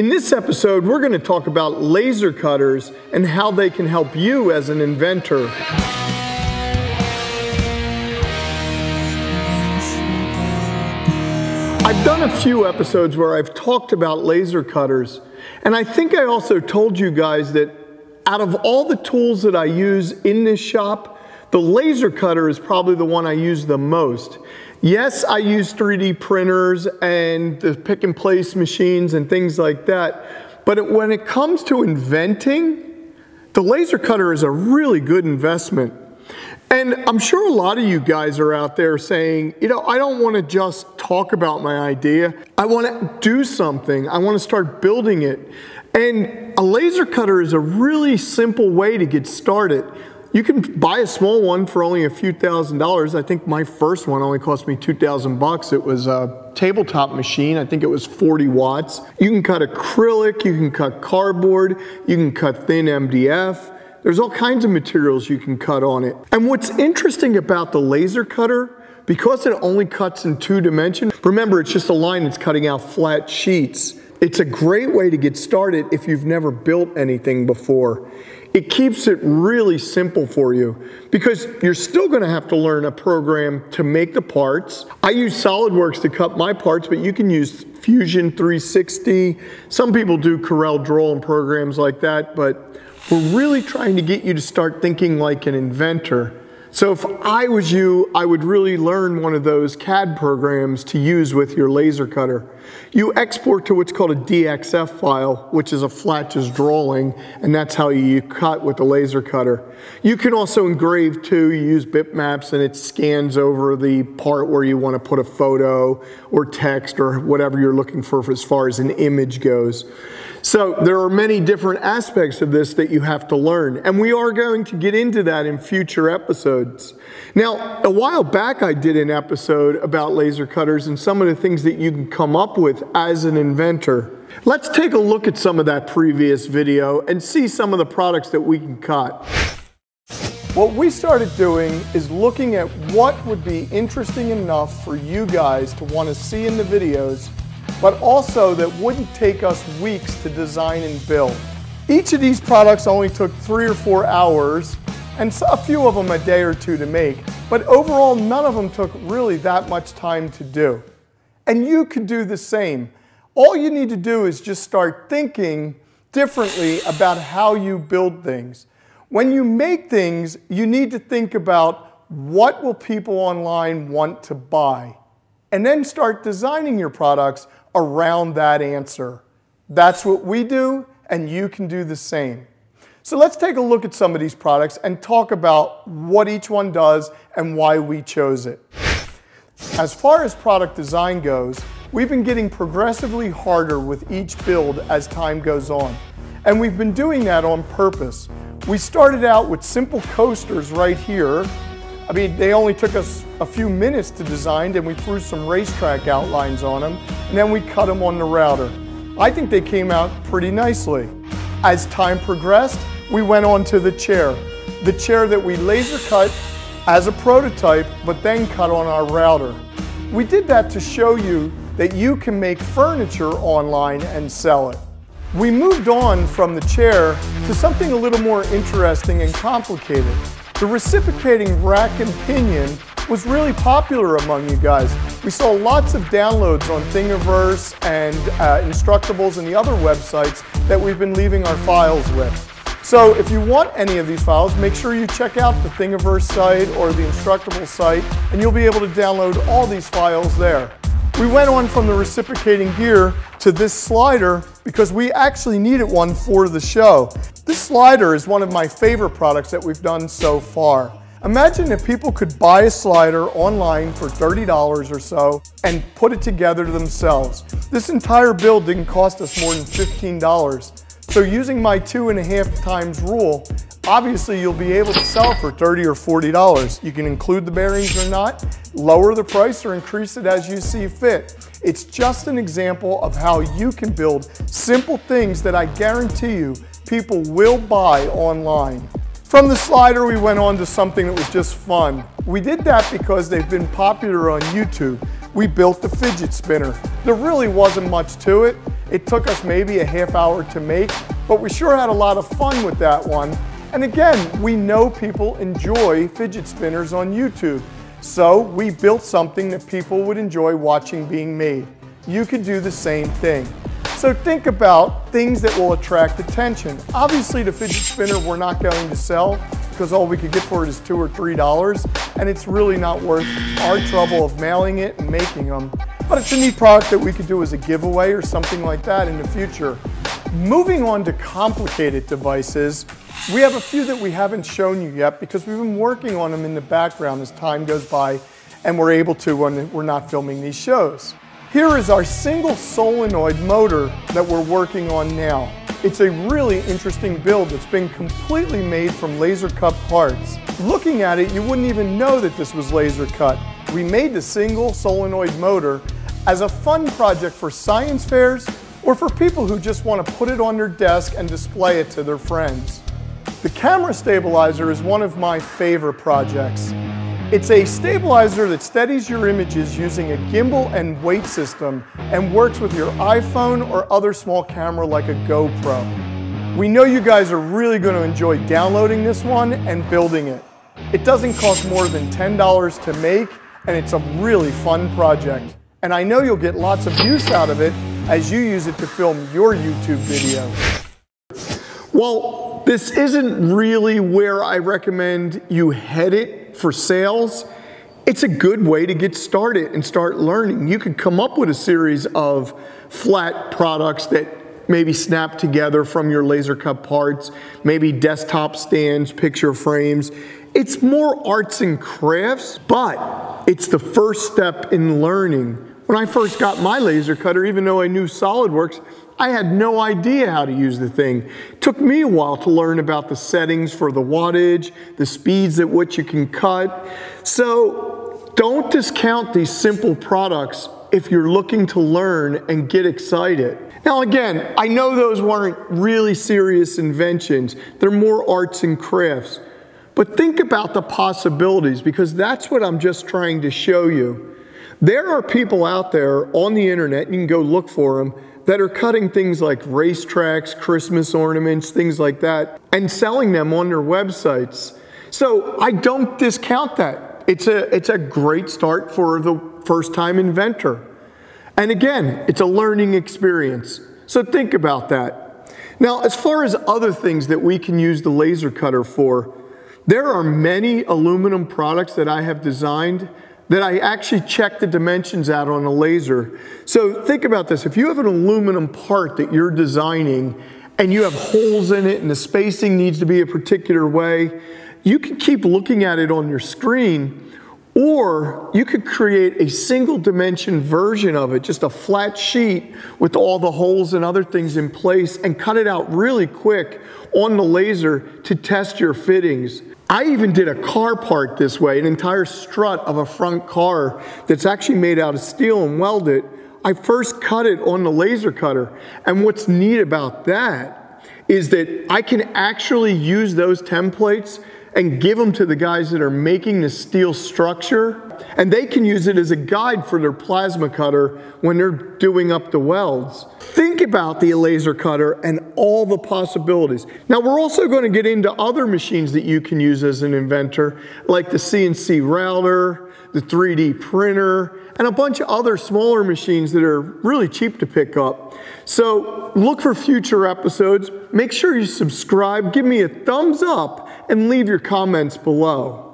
In this episode, we're going to talk about laser cutters and how they can help you as an inventor. I've done a few episodes where I've talked about laser cutters, and I think I also told you guys that out of all the tools that I use in this shop, the laser cutter is probably the one I use the most. Yes, I use 3D printers and the pick and place machines and things like that. But when it comes to inventing, the laser cutter is a really good investment. And I'm sure a lot of you guys are out there saying, you know, I don't want to just talk about my idea. I want to do something. I want to start building it. And a laser cutter is a really simple way to get started. You can buy a small one for only a few thousand dollars. I think my first one only cost me 2,000 bucks. It was a tabletop machine. I think it was 40 watts. You can cut acrylic, you can cut cardboard, you can cut thin MDF. There's all kinds of materials you can cut on it. And what's interesting about the laser cutter, because it only cuts in two dimensions, remember it's just a line that's cutting out flat sheets. It's a great way to get started if you've never built anything before. It keeps it really simple for you because you're still going to have to learn a program to make the parts. I use SolidWorks to cut my parts, but you can use Fusion 360. Some people do Corel Draw and programs like that, but we're really trying to get you to start thinking like an inventor so if I was you, I would really learn one of those CAD programs to use with your laser cutter. You export to what's called a DXF file, which is a flat just drawing, and that's how you cut with the laser cutter. You can also engrave too, you use bitmaps and it scans over the part where you want to put a photo or text or whatever you're looking for as far as an image goes. So there are many different aspects of this that you have to learn, and we are going to get into that in future episodes. Now, a while back I did an episode about laser cutters and some of the things that you can come up with as an inventor. Let's take a look at some of that previous video and see some of the products that we can cut. What we started doing is looking at what would be interesting enough for you guys to want to see in the videos but also that wouldn't take us weeks to design and build. Each of these products only took three or four hours, and a few of them a day or two to make, but overall none of them took really that much time to do. And you could do the same. All you need to do is just start thinking differently about how you build things. When you make things, you need to think about what will people online want to buy? And then start designing your products around that answer. That's what we do, and you can do the same. So let's take a look at some of these products and talk about what each one does and why we chose it. As far as product design goes, we've been getting progressively harder with each build as time goes on. And we've been doing that on purpose. We started out with simple coasters right here I mean, they only took us a few minutes to design and we threw some racetrack outlines on them and then we cut them on the router. I think they came out pretty nicely. As time progressed, we went on to the chair. The chair that we laser cut as a prototype, but then cut on our router. We did that to show you that you can make furniture online and sell it. We moved on from the chair to something a little more interesting and complicated. The reciprocating rack and pinion was really popular among you guys. We saw lots of downloads on Thingiverse and uh, Instructables and the other websites that we've been leaving our files with. So if you want any of these files, make sure you check out the Thingiverse site or the Instructable site, and you'll be able to download all these files there. We went on from the reciprocating gear to this slider because we actually needed one for the show. This slider is one of my favorite products that we've done so far. Imagine if people could buy a slider online for $30 or so and put it together themselves. This entire build didn't cost us more than $15. So using my two and a half times rule, obviously you'll be able to sell for 30 or $40. You can include the bearings or not, lower the price or increase it as you see fit. It's just an example of how you can build simple things that I guarantee you people will buy online. From the slider, we went on to something that was just fun. We did that because they've been popular on YouTube. We built the fidget spinner. There really wasn't much to it. It took us maybe a half hour to make, but we sure had a lot of fun with that one. And again, we know people enjoy fidget spinners on YouTube. So we built something that people would enjoy watching being made. You could do the same thing. So think about things that will attract attention. Obviously the fidget spinner we're not going to sell because all we could get for it is two or three dollars and it's really not worth our trouble of mailing it and making them. But it's a neat product that we could do as a giveaway or something like that in the future. Moving on to complicated devices, we have a few that we haven't shown you yet because we've been working on them in the background as time goes by and we're able to when we're not filming these shows. Here is our single solenoid motor that we're working on now. It's a really interesting build that's been completely made from laser cut parts. Looking at it, you wouldn't even know that this was laser cut. We made the single solenoid motor as a fun project for science fairs or for people who just want to put it on their desk and display it to their friends. The camera stabilizer is one of my favorite projects. It's a stabilizer that steadies your images using a gimbal and weight system and works with your iPhone or other small camera like a GoPro. We know you guys are really going to enjoy downloading this one and building it. It doesn't cost more than $10 to make and it's a really fun project. And I know you'll get lots of use out of it as you use it to film your YouTube video. Well, this isn't really where I recommend you head it for sales. It's a good way to get started and start learning. You could come up with a series of flat products that maybe snap together from your laser cut parts, maybe desktop stands, picture frames. It's more arts and crafts, but it's the first step in learning. When I first got my laser cutter, even though I knew SolidWorks, I had no idea how to use the thing. It took me a while to learn about the settings for the wattage, the speeds at which you can cut. So don't discount these simple products if you're looking to learn and get excited. Now again, I know those weren't really serious inventions. They're more arts and crafts. But think about the possibilities because that's what I'm just trying to show you. There are people out there on the internet, you can go look for them, that are cutting things like racetracks, Christmas ornaments, things like that, and selling them on their websites. So I don't discount that. It's a, it's a great start for the first time inventor. And again, it's a learning experience. So think about that. Now, as far as other things that we can use the laser cutter for, there are many aluminum products that I have designed that I actually check the dimensions out on a laser. So think about this. If you have an aluminum part that you're designing and you have holes in it and the spacing needs to be a particular way, you can keep looking at it on your screen or you could create a single dimension version of it, just a flat sheet with all the holes and other things in place and cut it out really quick on the laser to test your fittings. I even did a car part this way, an entire strut of a front car that's actually made out of steel and welded. I first cut it on the laser cutter. And what's neat about that is that I can actually use those templates and give them to the guys that are making the steel structure and they can use it as a guide for their plasma cutter when they're doing up the welds. Think about the laser cutter and all the possibilities. Now we're also going to get into other machines that you can use as an inventor like the CNC router, the 3D printer, and a bunch of other smaller machines that are really cheap to pick up. So look for future episodes. Make sure you subscribe, give me a thumbs up, and leave your comments below.